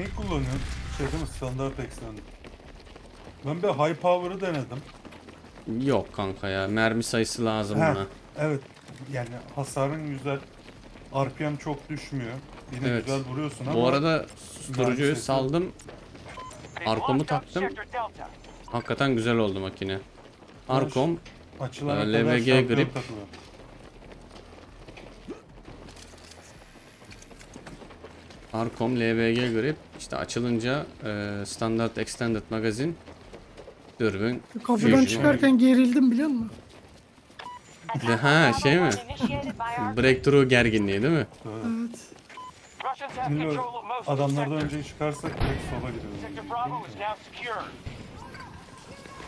neyi kullanıyorsun? Şey değil mi? Standart extended. Ben bir high power'ı denedim. Yok kanka ya. Mermi sayısı lazım Heh, buna. evet. Yani hasarın güzel. RPM çok düşmüyor. Yine Evet. güzel vuruyorsun ama Bu arada susturucuyu saldım. Arkom'u taktım. Hakikaten güzel oldu makine. Arkom LVG şampiyon grip. takılıyor. Arkom LVG grip işte açılınca e, standart extended magazin dürbün Kapıdan Fusion. çıkarken gerildim biliyor musun? De- ha şey mi? Breakthrough gerginliği değil mi? Evet. Şimdi adamlardan önce çıkarsak direkt sola gidiyoruz.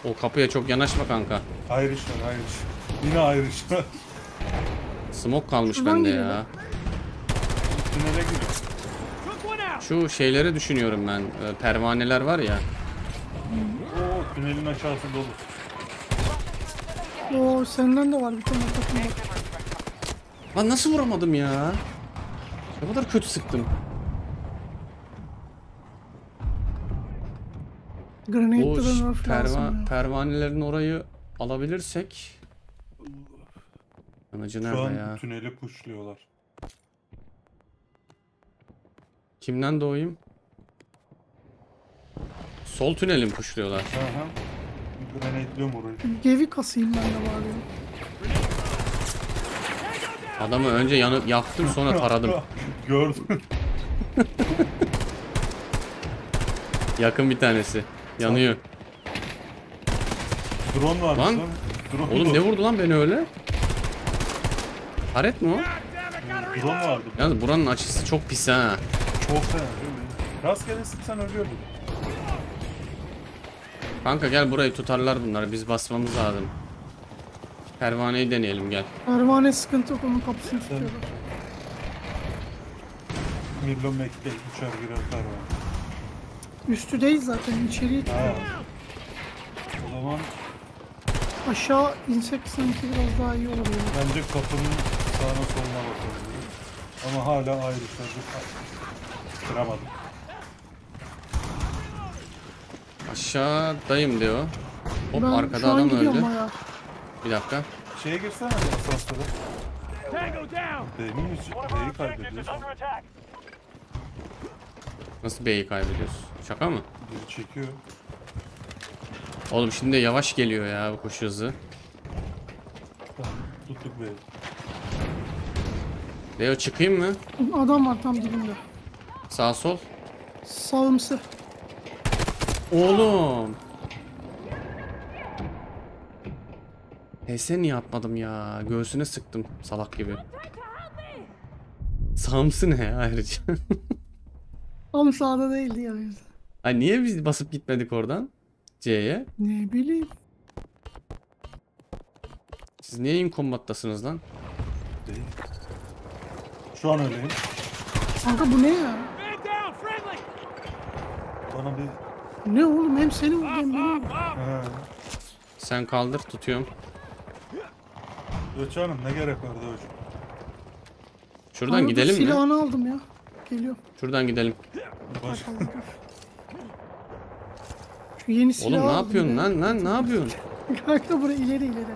O kapıya çok yanaşma kanka. Irish'ler, Irish. Yine Irish'ler. Smoke kalmış Şuradan bende ya. Tünele giriyor. Şu şeyleri düşünüyorum ben. e, Pervaneler var ya. Oo, tünelin aşağısı dolu. Oo senden de var bir tane takımda. Lan nasıl vuramadım ya? Ne kadar kötü sıktım. Bu Grenade'den nerf perva pervanelerin orayı alabilirsek Yanıcı Şu nerede an ya? tüneli pushluyorlar. Kimden doğayım? Sol tüneli mi puşluyorlar? Aha. Grenadeliyorum orayı. Gevi kasayım ben de bari. Adamı önce yanıp yaktım sonra taradım. Gördüm. Yakın bir tanesi. Yanıyor. Drone var. Lan. Drone Oğlum var. ne vurdu lan beni öyle? Haret mi o? Drone vardı. Yalnız buranın açısı çok pis ha. Değil mi? Rastgele sıksan ölüyordun. Kanka gel burayı tutarlar bunlar. Biz basmamız lazım. Pervaneyi deneyelim gel. Pervane sıkıntı yok onun kapısını tutuyorlar. Mirlo Mek'te uçar girer pervane. Üstü değil zaten içeriye Ha. tutuyorlar. O zaman Aşağı insek sanki biraz daha iyi olabilir. bence kapının sağına soluna bakalım. Ama hala ayrı çocuk. Kıramadım. Aşağıdayım diyor. Hop ben arkada adam öldü. bayağı. Bir dakika. Şeye girsene asansöre. Demin hiç B'yi kaybediyorsun. Nasıl B'yi kaybediyoruz? Şaka mı? Biri çekiyor. Oğlum şimdi yavaş geliyor ya bu koşu hızı. Tuttuk B'yi. Leo çıkayım mı? Adam var tam dibinde. Sağ sol. Sağımsı. Oğlum. HS niye atmadım ya? Göğsüne sıktım salak gibi. Samsı ne ayrıca? Tam sağda değildi ya. Ay niye biz basıp gitmedik oradan? C'ye. Ne bileyim. Siz niye in combat'tasınız lan? Değil. Şu an öyleyim. Kanka bu ne ya? Bana bir... Ne oğlum hem seni vurdu hem beni vurdu. He. Sen kaldır tutuyorum. Göç Hanım ne gerek vardı hocam? Şuradan dur, gidelim mi? Silahını aldım ya. Geliyor. Şuradan gidelim. Baş... Şu yeni silahı Oğlum ne aldım yapıyorsun ya. lan lan ne yapıyorsun? Kanka buraya ileri ileri.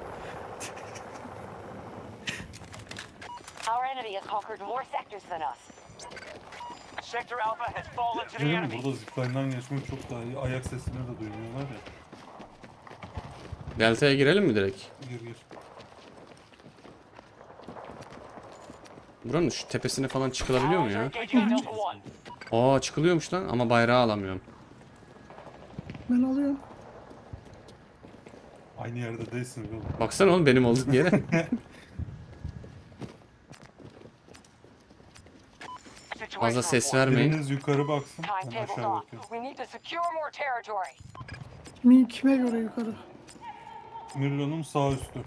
Our enemy has conquered more sectors than us. Enemy. burada zipline'dan geçmek çok daha iyi. Ayak sesini de duymuyorlar ya. Delta'ya girelim mi direkt? Gir gir. Buranın şu tepesine falan çıkılabiliyor mu ya? Aa çıkılıyormuş lan ama bayrağı alamıyorum. Ben alıyorum. Aynı yerde değilsin oğlum. Baksana oğlum benim olduğum yere. Fazla ses vermeyin. Biriniz yukarı baksın. Ben Timetable's aşağı off. bakıyorum. We need to secure more territory. Kimi, kime göre yukarı? Mirlo'nun sağ üstü.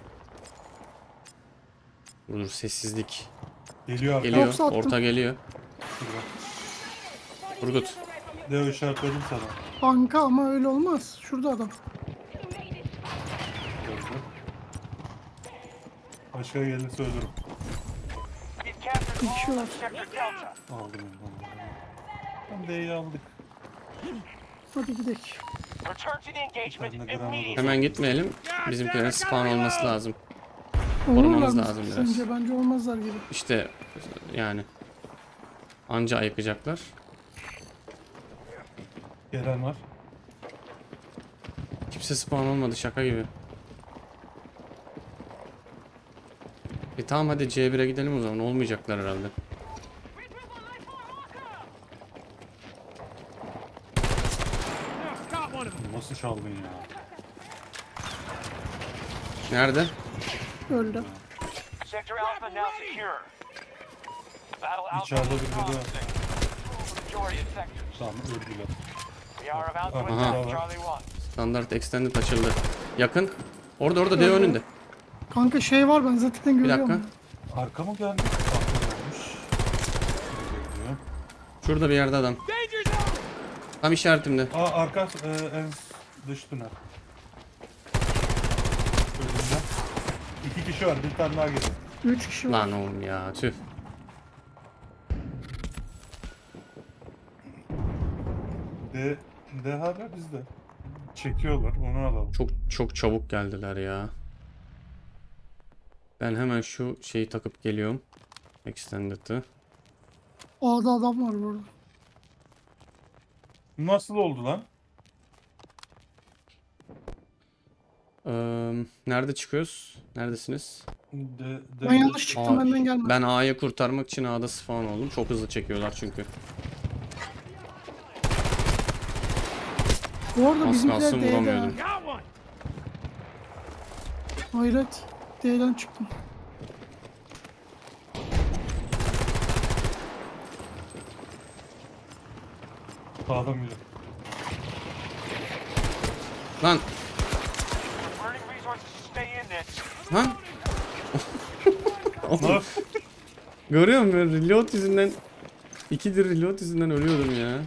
Dur sessizlik. Geliyor arkadan. Geliyor. Yoksa attım. Orta geliyor. Turgut. Leo işaretledim sana. Kanka ama öyle olmaz. Şurada adam. Gördüm. Başka gelirse söylerim. All var. Aldım onu. Tamam D'yi aldık. Hadi gidelim. Ben. Hemen gitmeyelim. Bizimkilerin spawn olması lazım. Korumamız lazım biraz. Sence bence olmazlar gibi. İşte yani anca ayıkacaklar. Gelen var. Kimse spawn olmadı şaka gibi. E tamam hadi C1'e gidelim o zaman. Olmayacaklar herhalde. Nasıl çaldın ya? Nerede? Öldü. Sector Alpha now secure. Battle Alpha İçeride de- promising. Majority of sectors. Tamam öldüler. We are about to Aha. attack Charlie 1. Standart extended açıldı. Yakın. Orada orada dev önünde. Kanka şey var ben zaten Bir görüyorum. dakika. Arka mı geldi? Arka gelmiş. Bekliyor. Şurada bir yerde adam. Tam işaretimde. Aa arka e, en dış tünel. Önünden. İki kişi var bir tane daha geliyor. Üç kişi var. Lan oğlum ya tüh. De, de hala bizde. Çekiyorlar onu alalım. Çok çok çabuk geldiler ya. Ben hemen şu şeyi takıp geliyorum. Extended'ı. A'da adam var burada. Nasıl oldu lan? Ee, nerede çıkıyoruz? Neredesiniz? De, de, Ben yanlış çıktım Aa, benden gelmedi. Ben A'yı kurtarmak için A'da spawn oldum. Çok hızlı çekiyorlar çünkü. Bu arada Az bizimkiler kalsın D'de. vuramıyordum. ha. Hayret. D'den çıktım. Sağdan biri. Lan! Lan! Lan Görüyor musun? Reload yüzünden... İkidir reload yüzünden ölüyordum ya.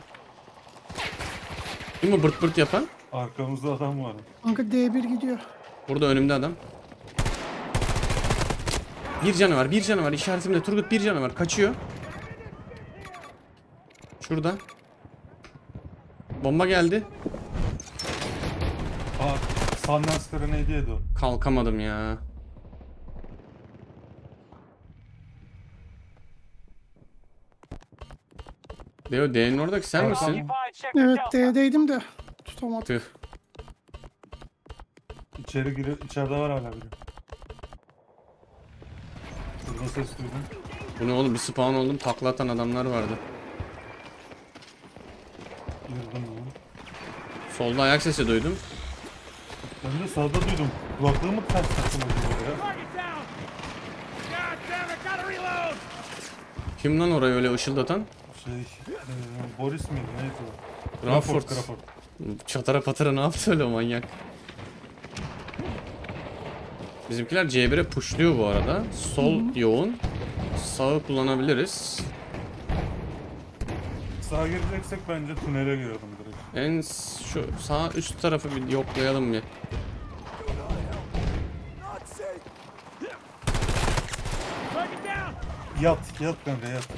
Kim bu bırt bırt yapan? arkamızda adam var. Kanka D1 gidiyor. Burada önümde adam. Bir canı var, bir canı var. İşaretimde Turgut bir canı var. Kaçıyor. Şurada. Bomba geldi. Aa Sundance neydi yedi o? Kalkamadım ya. Deo D'nin oradaki sen misin? Evet. D'deydim de tutamadım. Tüh. İçeri giriyor. içeride var hala biri. Burada ses duydum. Bu ne oğlum bir spawn oldum takla atan adamlar vardı. Girdim. Solda ayak sesi duydum. Ben de sağda duydum. Kulaklığımı ters taktım acaba ya. Kim lan orayı öyle ışıldatan? Şey, e, Boris miydi neydi o? Crawford. Crawford. Çatara patara ne yaptı öyle manyak? Bizimkiler C1'e pushluyor bu arada. Sol yoğun. Sağı kullanabiliriz. Sağa gireceksek bence tünele girelim direkt. En şu sağ üst tarafı bir yoklayalım bir. Yat, yat kanka yat.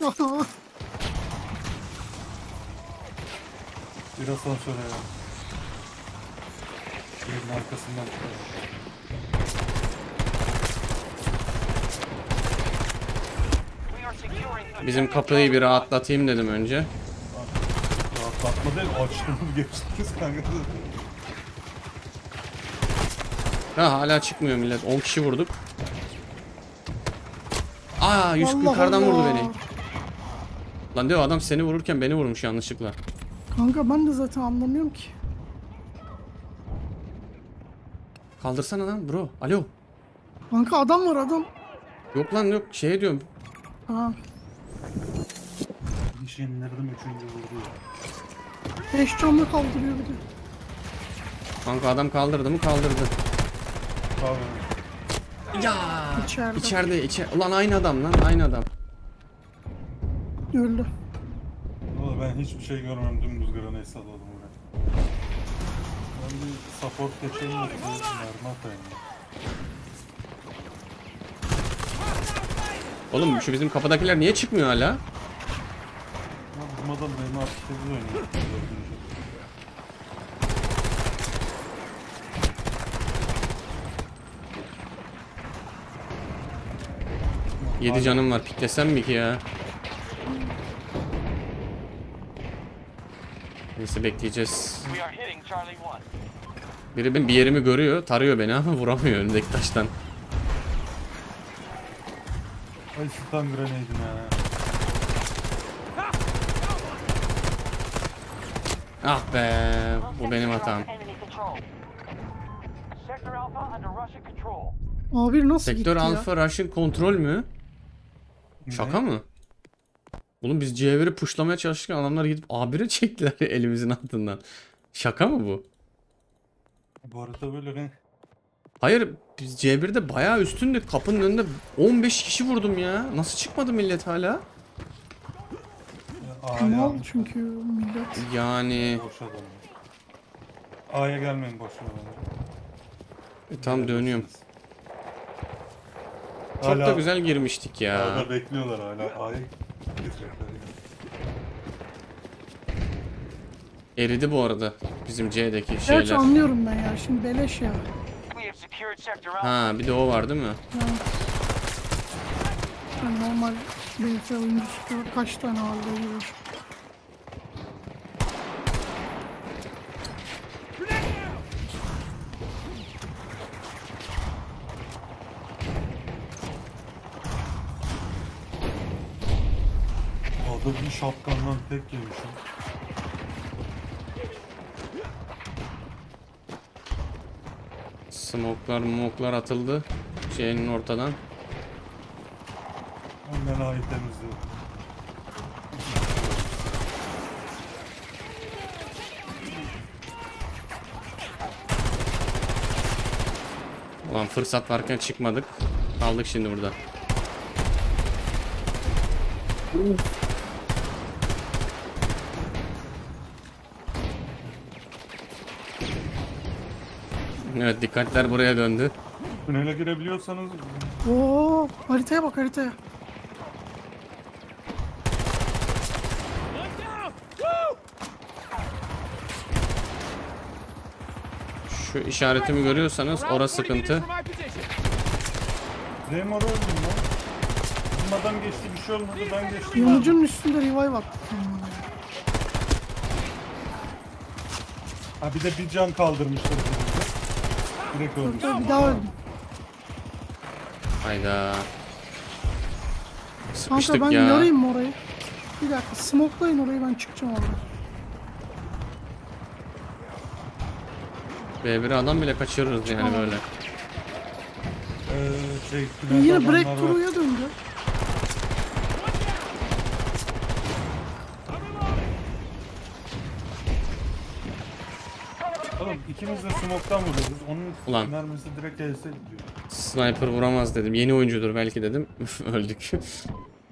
Bir asansöre ya. Yerin arkasından çıkıyor. Bizim kapıyı bir rahatlatayım dedim önce. Rahatlatma değil, açtığımız geçtiniz kanka. Ha hala çıkmıyor millet. 10 kişi vurduk. Aa 100 Allah yukarıdan vurdu beni. Lan diyor adam seni vururken beni vurmuş yanlışlıkla. Kanka ben de zaten anlamıyorum ki. Kaldırsana lan bro. Alo. Kanka adam var adam. Yok lan yok şey diyorum. Ha. Bir şey indirdim, üçüncü vurdu ya. 5 canlı kaldırıyor bir de. Kanka adam kaldırdı mı kaldırdı. Tabii. Ya İçeride. içeride içer. Ulan aynı adam lan aynı adam. Öldü. Valla ben hiçbir şey görmem, dümdüz granayı salladım. Ben bir support geçeyim bize mermi atayım ya. Oğlum şu bizim kapıdakiler niye çıkmıyor hala? Abi Bizim adam benim artık 8 oynuyor. Dördüncü. Yedi canım var. Piklesem mi ki ya? Neyse bekleyeceğiz. We are hitting Charlie 1. Biri benim bir yerimi görüyor, tarıyor beni ama vuramıyor önündeki taştan. Ay stun grenade'in ha. Ah be, bu benim hatam. under enemy control. Sector Alpha under Russian control. Abi nasıl Sektör gitti ya? Alfa Russian kontrol mü? Şaka mı? Oğlum biz C1'i puşlamaya çalışırken adamlar gidip A1'e çektiler elimizin altından. Şaka mı bu? Bu arada böyle ben Hayır biz C1'de bayağı üstündük. Kapının önünde 15 kişi vurdum ya. Nasıl çıkmadı millet hala? Almış. çünkü millet. Yani Boş adamlar. A'ya gelmeyin boş adamlar. e, tam dönüyorum. Çok Hala- da güzel girmiştik ya. A'da bekliyorlar hala. A'ya. Eridi bu arada bizim C'deki şeyler. anlıyorum ben ya. Şimdi beleş ya. Ha bir de o var değil mi? Yani normal BF oyuncusu kaç tane halde görür. A'da bir şapkandan tek yemişim. Smoklar moklar atıldı. Şeyin ortadan. Hemen A'yı temizliyorum. Ulan fırsat varken çıkmadık. Kaldık şimdi burada. Evet dikkatler buraya döndü. Tünele girebiliyorsanız Oo, haritaya bak haritaya. Şu işaretimi görüyorsanız orası sıkıntı. oraya öldüm lan. Bizim adam geçti bir şey olmadı ben geçtim. Yanıcının üstünde revive attı. Ha bir de bir can kaldırmışlar. Direkt ölmüş. Tabii bir daha öldüm. Hayda. Kanka Sıkıştık ben ya. yarayım mı orayı? Bir dakika smoklayın orayı ben çıkacağım oradan. B1'e adam bile kaçırırız yani Tamam. böyle. Ee, şey, tünelde yine adamlar var. döneceğim. Oğlum ikimiz de smoke'tan vuruyoruz. Onun Ulan. mermisi direkt else gidiyor. Sniper vuramaz dedim. Yeni oyuncudur belki dedim. Öldük.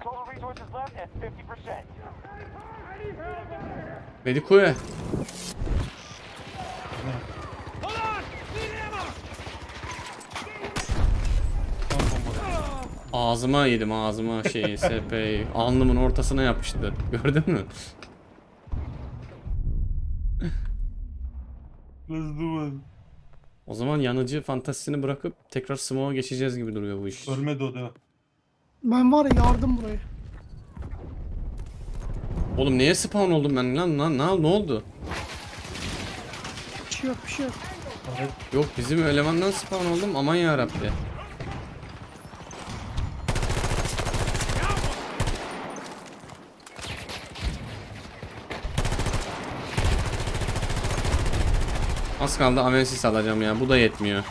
Total resources left at 50%. Medikue. Son bombası. Ağzıma yedim ağzıma şeyi SP'yi. Alnımın ortasına yapıştı. Gördün mü? Do it. O zaman yanıcı fantasisini bırakıp tekrar smoke'a geçeceğiz gibi duruyor bu iş. Ölmedi o da. Ben var ya yardım burayı. Oğlum neye spawn oldum ben lan lan ne, ne oldu? Bir şey yok bir şey yok. Evet. Yok bizim elemandan spawn oldum aman ya Az kaldı Amensis alacağım ya. Bu da yetmiyor.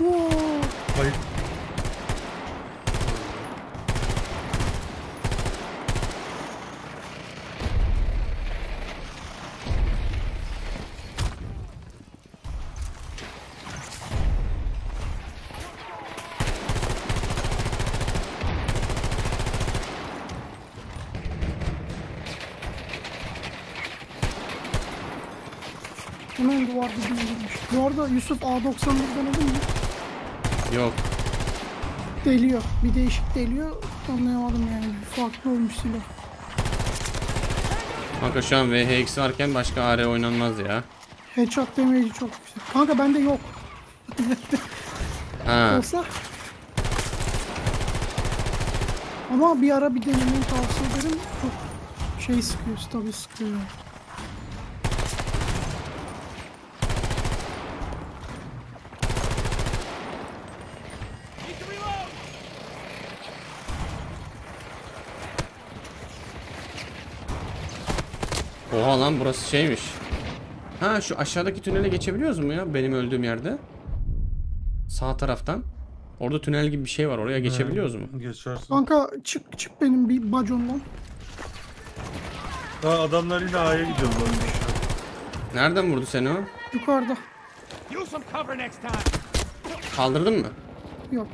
Oo, hemen duvar dibine girmiş. Bu arada Yusuf A91 denedin mi? Yok Deliyor. Bir değişik deliyor. Anlayamadım yani. Farklı olmuş silah. Kanka şu an VHX varken başka AR oynanmaz ya. Headshot damage'i çok yüksek. Kanka bende yok. Ha. Olsa. Ama bir ara bir denemeyi tavsiye ederim. Çok şey sıkıyor, stabil sıkıyor. Oha lan burası şeymiş. Ha şu aşağıdaki tünele geçebiliyoruz mu ya benim öldüğüm yerde? Sağ taraftan. Orada tünel gibi bir şey var. Oraya geçebiliyoruz mu? Geçersin. Kanka çık çık benim bir bacondan. Ha adamlar yine A'ya gidiyorlar. Nereden vurdu seni o? Yukarıda. Kaldırdın mı? Yok.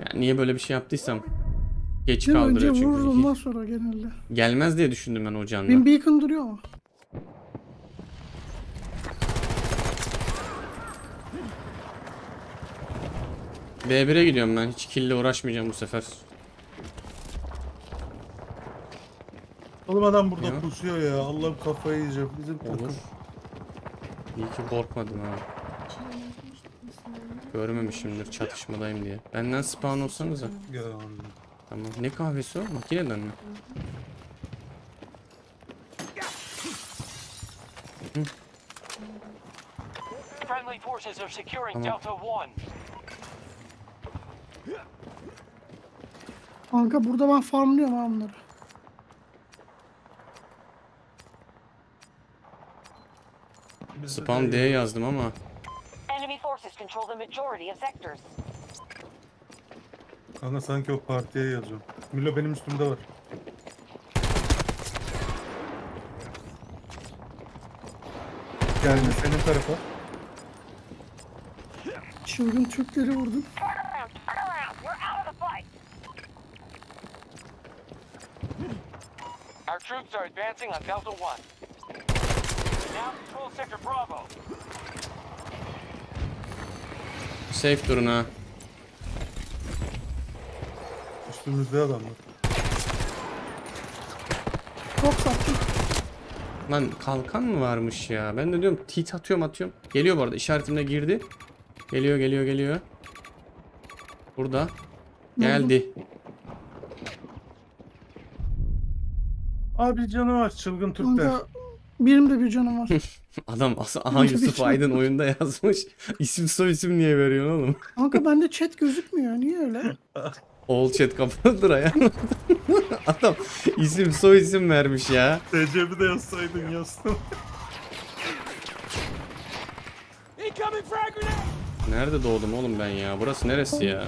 Ya niye böyle bir şey yaptıysam. Geç Değil mi? Önce kaldırıyor vurur çünkü. ondan sonra genelde. Gelmez diye düşündüm ben o canla. Benim beacon duruyor ama. B1'e gidiyorum ben. Hiç kille uğraşmayacağım bu sefer. Oğlum adam burada Ya. pusuyor ya. Allah'ım kafayı yiyeceğim. Bizim Olur. takım. İyi ki korkmadım ha. Görmemişimdir çatışmadayım diye. Benden spawn olsanıza. Ya. Tamam. Ne kahvesi o? Makineden mi? Friendly forces are securing Tamam. Delta 1. Kanka burada ben farmlıyorum ha bunları. Spawn D yazdım ama. Enemy forces control the majority of sectors. Kanka sanki o partiye yazıyorum. Milo benim üstümde var. Geldi senin tarafa. Çılgın Türkleri vurdum. Our troops are advancing on Delta 1. Now control Sector Bravo. Safe durun ha. Üstümüzde adamlar. Çok sattım. Lan kalkan mı varmış ya? Ben de diyorum tit atıyorum atıyorum. Geliyor bu arada işaretimde girdi. Geliyor geliyor geliyor. Burada. Geldi. Abi canım var çılgın Türkler. Kanka benim de bir canım var. Adam aslında aha Yusuf Aydın oyunda yazmış. İsim soy isim niye veriyorsun oğlum? Kanka bende chat gözükmüyor. Niye öyle? All chat kapalıdır ayağım. Adam isim soy isim vermiş ya. TC'mi de yazsaydın yazsın. Nerede doğdum oğlum ben ya? Burası neresi ya?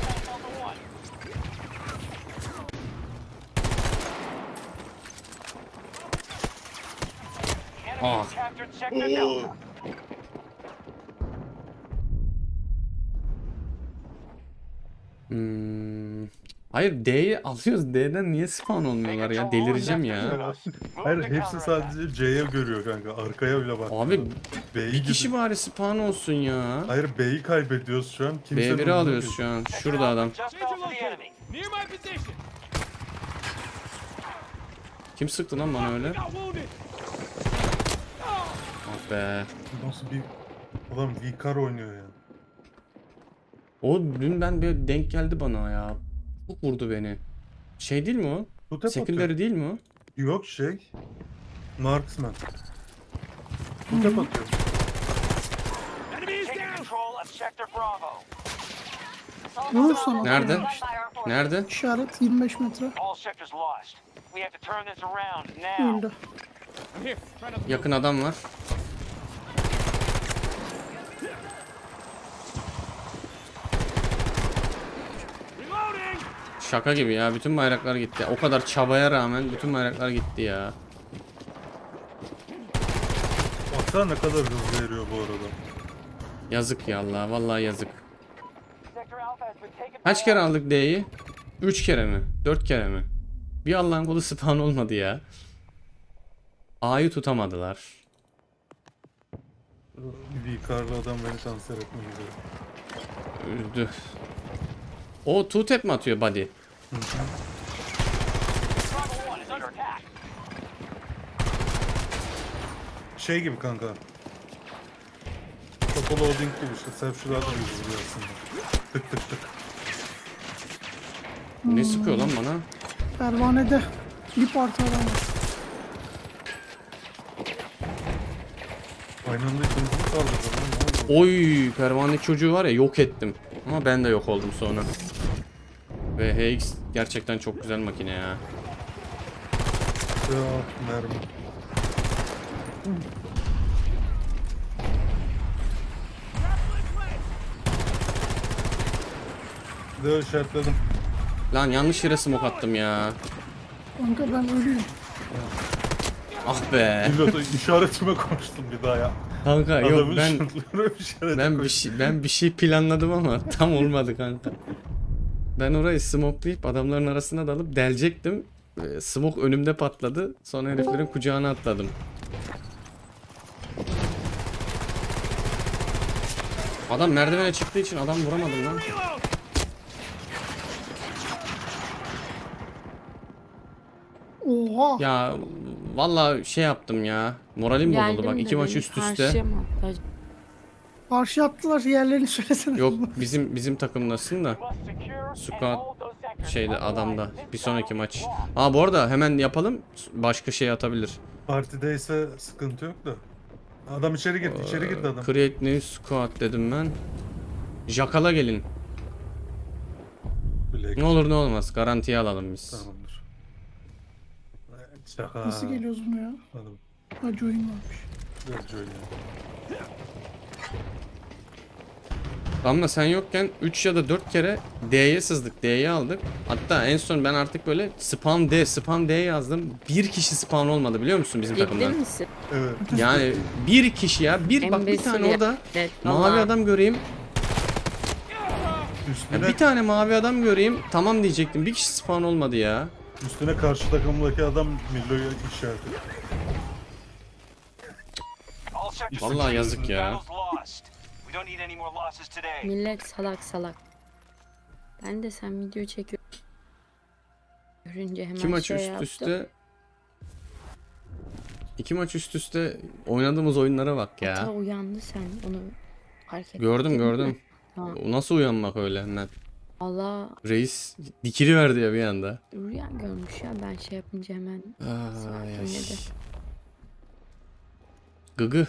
Delta 1. Enemy Ah. has Hayır D'yi alıyoruz. D'den niye spawn olmuyorlar ya? Delireceğim ya. Hayır hepsi sadece C'ye görüyor kanka. Arkaya bile bak. Abi B'yi bir kişi bari spawn olsun ya. Hayır B'yi kaybediyoruz şu an. Kimse B1'i umurunda alıyoruz şu an. Şurada adam. Kim sıktı lan bana öyle? Ah be. Nasıl bir adam Vikar oynuyor ya. O dün ben bir denk geldi bana ya. Çok vurdu beni. Şey değil mi o? Bu tep Secondary atıyor. değil mi o? Yok şey. Marksman. Bu tep atıyor. Ne olursa Nerede? Nerede? İşaret 25 metre. All sectors lost. We have to turn this around now. Öldü. I'm here. Try not to Yakın adam var. Reloading. Şaka gibi ya. Bütün bayraklar gitti. O kadar çabaya rağmen bütün bayraklar gitti ya. Baksana ne kadar hızlı veriyor bu arada. Yazık ya Allah. Vallahi yazık. Kaç kere aldık D'yi? 3 kere mi? 4 kere mi? Bir Allah'ın kolu spawn olmadı ya. A'yı tutamadılar. Vikarlı adam beni kanser etmek üzere. Üzdü. O two tap mi atıyor body? Under attack. Şey gibi kanka. Topolo Odin gibi işte. Self-shooter gibi vuruyor aslında. Tık tık tık. Ne sıkıyor lan bana? Pervanede bir parti adam var. Aynı anda? Ne oldu? Oy pervanedeki çocuğu var ya yok ettim. Ama ben de yok oldum sonra. Ve HX gerçekten çok güzel makine ya. Ya mermi. Bir de işaretledim. Lan yanlış yere smoke attım ya. Kanka ben ölüyorum. Ah be. Pilota işaretime koştum bir daha ya. Kanka yok Adamın ben ben bir koştum. şey ben bir şey planladım ama tam olmadı kanka. Ben orayı smokelayıp adamların arasına dalıp delecektim. Ee, Smoke önümde patladı. Sonra heriflerin kucağına atladım. Adam merdivene çıktığı için adam vuramadım lan. Oha. Ya valla şey yaptım ya. Moralim bozuldu bak iki maç üst üste. Karşı attılar yerlerini söylesene. Yok bizim bizim takımdasın da. Squad şeyde adamda. Bir sonraki maç. Aa bu arada hemen yapalım. Başka şey atabilir. Partideyse sıkıntı yok da. Adam içeri girdi, içeri girdi adam. Create new squad dedim ben. Jakal'a gelin. Bilek. Ne olur ne olmaz. Garantiye alalım biz. Tamamdır. Evet, Şaka. Nasıl geliyoruz buna ya? Hadi Ha join varmış. biraz şöyle. Damla sen yokken 3 ya da 4 kere D'ye sızdık. D'ye aldık. Hatta en son ben artık böyle spam D, spam D yazdım. Bir kişi spawn olmadı biliyor musun bizim Ciddi takımdan? misin? Evet. Yani bir kişi ya. Bir bak bir Embesil tane ya. orada Evet, mavi vallahi. adam göreyim. Üstüne, Ya bir tane mavi adam göreyim. Tamam diyecektim. Bir kişi spawn olmadı ya. üstüne karşı takımdaki adam Millo'ya işaret etti. All sectors Vallahi yazık ya. Battle's lost. We don't need any more losses today. Millet salak salak. Ben de sen video çekiyor. Görünce hemen İki maç şey üst yaptım. üste İki maç üst üste oynadığımız oyunlara bak Ata ya. uyandı sen onu fark ettin Gördüm gördüm. Tamam. Nasıl uyanmak öyle hemen? Allah Reis dikili verdi ya bir anda. rüya görmüş ya ben şey yapınca hemen sakinledi. Gıgı.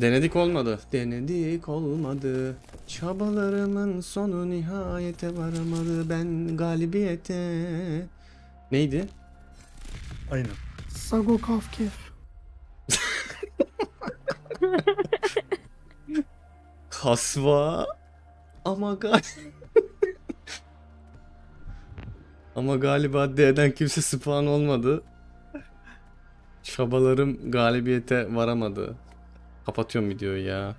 Denedik olmadı. Denedik olmadı. Çabalarımın sonu nihayete varamadı. Ben galibiyete. Neydi? Aynen. Sago Kafkef. Kasva. Ama gal Ama galiba D'den kimse spawn olmadı. Çabalarım galibiyete varamadı. Kapatıyorum videoyu ya.